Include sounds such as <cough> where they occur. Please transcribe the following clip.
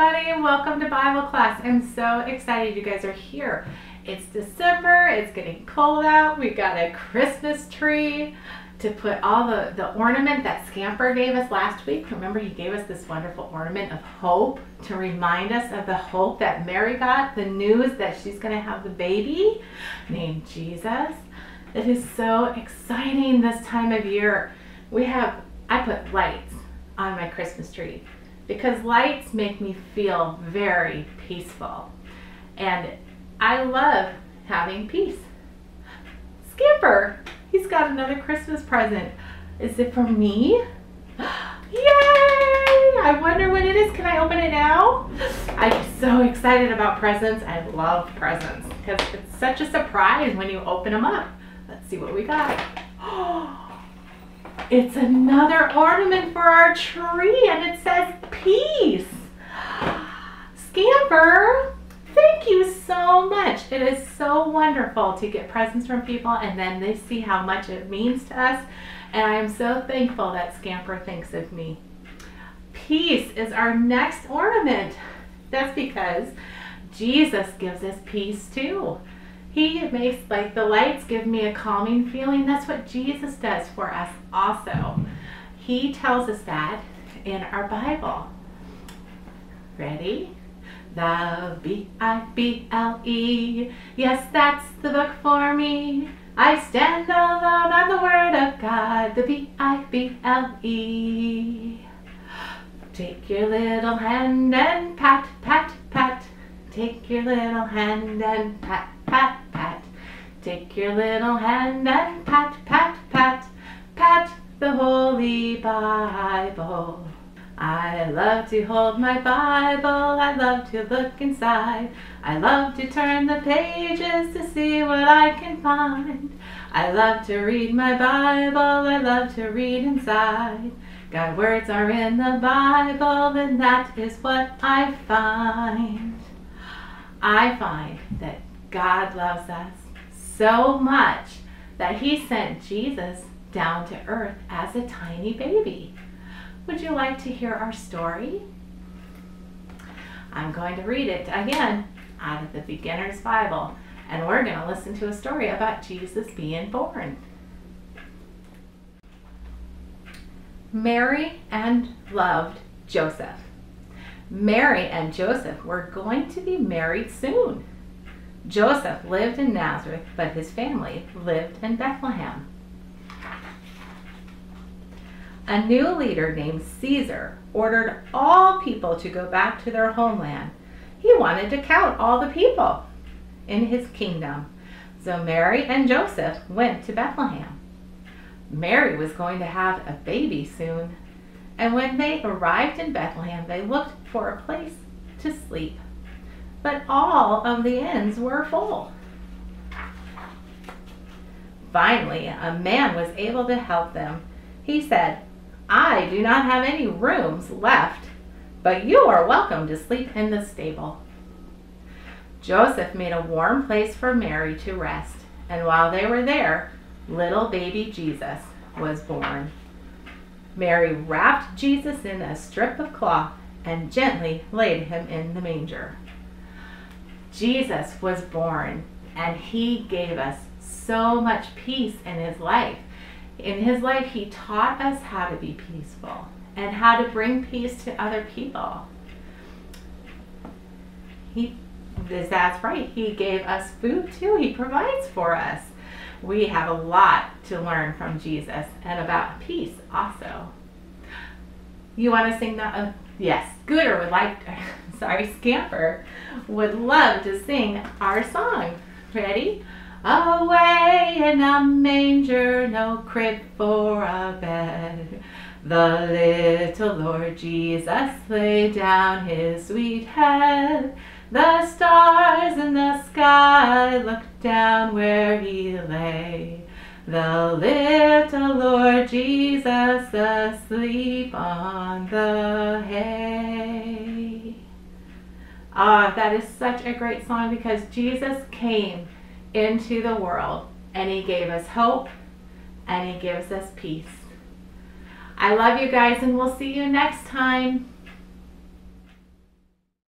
everybody. Welcome to Bible class. I'm so excited you guys are here. It's December, it's getting cold out. We got a Christmas tree to put all the, the ornament that Scamper gave us last week. Remember, he gave us this wonderful ornament of hope to remind us of the hope that Mary got, the news that she's going to have the baby named Jesus. It is so exciting this time of year. We have, I put lights on my Christmas tree because lights make me feel very peaceful. And I love having peace. Scamper, he's got another Christmas present. Is it for me? <gasps> Yay! I wonder what it is. Can I open it now? I'm so excited about presents. I love presents because it's such a surprise when you open them up. Let's see what we got. <gasps> It's another ornament for our tree and it says peace. Scamper, thank you so much. It is so wonderful to get presents from people and then they see how much it means to us. And I am so thankful that Scamper thinks of me. Peace is our next ornament. That's because Jesus gives us peace too. He makes, like the lights give me a calming feeling. That's what Jesus does for us also. He tells us that in our Bible. Ready? The B-I-B-L-E. Yes, that's the book for me. I stand alone on the Word of God. The B-I-B-L-E. Take your little hand and pat, pat, pat. Take your little hand and pat, pat, pat. Take your little hand and pat, pat, pat. Pat the Holy Bible. I love to hold my Bible, I love to look inside. I love to turn the pages to see what I can find. I love to read my Bible, I love to read inside. God's words are in the Bible, and that is what I find. I find that God loves us so much that he sent Jesus down to earth as a tiny baby. Would you like to hear our story? I'm going to read it again out of the Beginner's Bible, and we're going to listen to a story about Jesus being born. Mary and loved Joseph. Mary and Joseph were going to be married soon. Joseph lived in Nazareth, but his family lived in Bethlehem. A new leader named Caesar ordered all people to go back to their homeland. He wanted to count all the people in his kingdom. So Mary and Joseph went to Bethlehem. Mary was going to have a baby soon, and when they arrived in Bethlehem, they looked for a place to sleep. But all of the inns were full. Finally, a man was able to help them. He said, I do not have any rooms left, but you are welcome to sleep in the stable. Joseph made a warm place for Mary to rest, and while they were there, little baby Jesus was born. Mary wrapped Jesus in a strip of cloth and gently laid him in the manger. Jesus was born and he gave us so much peace in his life. In his life, he taught us how to be peaceful and how to bring peace to other people. He, that's right, he gave us food too. He provides for us. We have a lot to learn from Jesus and about peace also. You want to sing that? Uh, yes, Scooter would like, <laughs> sorry, Scamper would love to sing our song. Ready? Away in a manger, no crib for a bed. The little Lord Jesus laid down his sweet head. The stars in the sky looked down where he lay. The little Lord Jesus asleep on the hay. Ah, that is such a great song because Jesus came into the world and he gave us hope and he gives us peace. I love you guys and we'll see you next time.